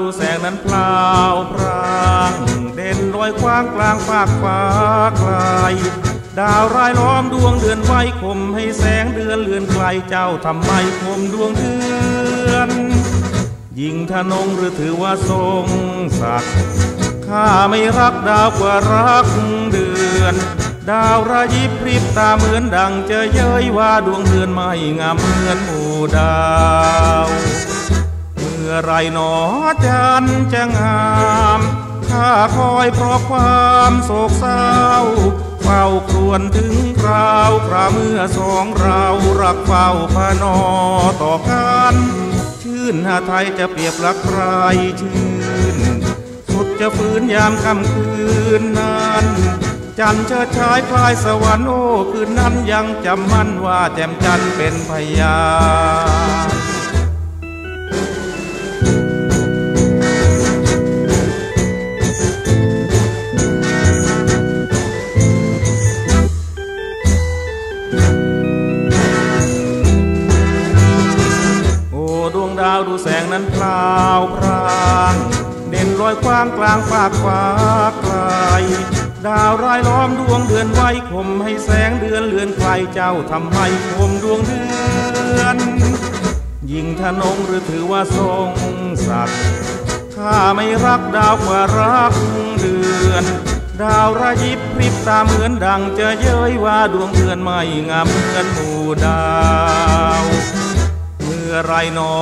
ดูแสงนั้นเปล่าพรางเด่นลอยคว้างกลางฟากฟ้าไกลดาวรายล้อมดวงเดือนไว้คมให้แสงเดือนเลือนไกลเจ้าทำไมคมดวงเดือนยิ่งทนงหรือถือว่าทรงศักดิ์ข้าไม่รักดาวกว่ารักเดือน ดาวระยิบพริบตาเหมือนดังเจอเย้ยว่าดวงเดือนไม่งามเหมือนหมู่ดาว มื่อไรหนอจันจะงามข้าคอยเพราะความโศกเศร้าเฝ้าครวนถึงคราวคราเมื่อสองเรารักเฝ้าพนอต่อกันชื่นหาไทยจะเปรียบรักใครชื่น สุดจะฟื้นยามค่ำคืนนั้น จันเชิดชายคลายสวรรค์โอ้คืนนั้นยังจำมั่นว่าแจ่มจันเป็นพยานาวดูแสงนั้นพลาวพรางเด่นลอยคว้างกลางฟากฟ้าไกลดาวรายล้อมดวงเดือนไว้คมให้แสงเดือนเลือนไกลเจ้าทำให้คมดวงเดือนยิ่งทนงหรือถือว่าทรงศักดิ์ข้าไม่รักดาวกว่ารักเดือน ดาวระยิบพริบตาเหมือนดังจะเย้ยว่าดวงเดือนไม่งามเหมือนหมู่ดาว อไรหนอ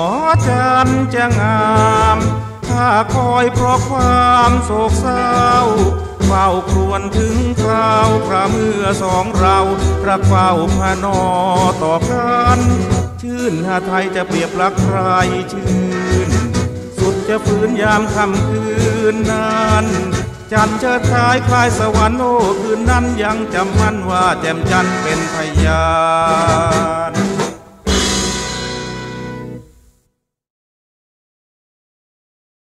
จันจะงามข้าคอยเพราะความโศกเศร้าเฝ้าครวนถึงคราวคราเมื่อสองเรารักเฝ้าพานอต่อกันชื่นหาไทยจะเปรียบรักใครชื่น สุดจะฟื้นยามค่ำคืนนั้นจันเชิดชายคลายสวรรค์โอ้คืนนั้นยังจำมั่นว่าแจ่มจันเป็นพยาน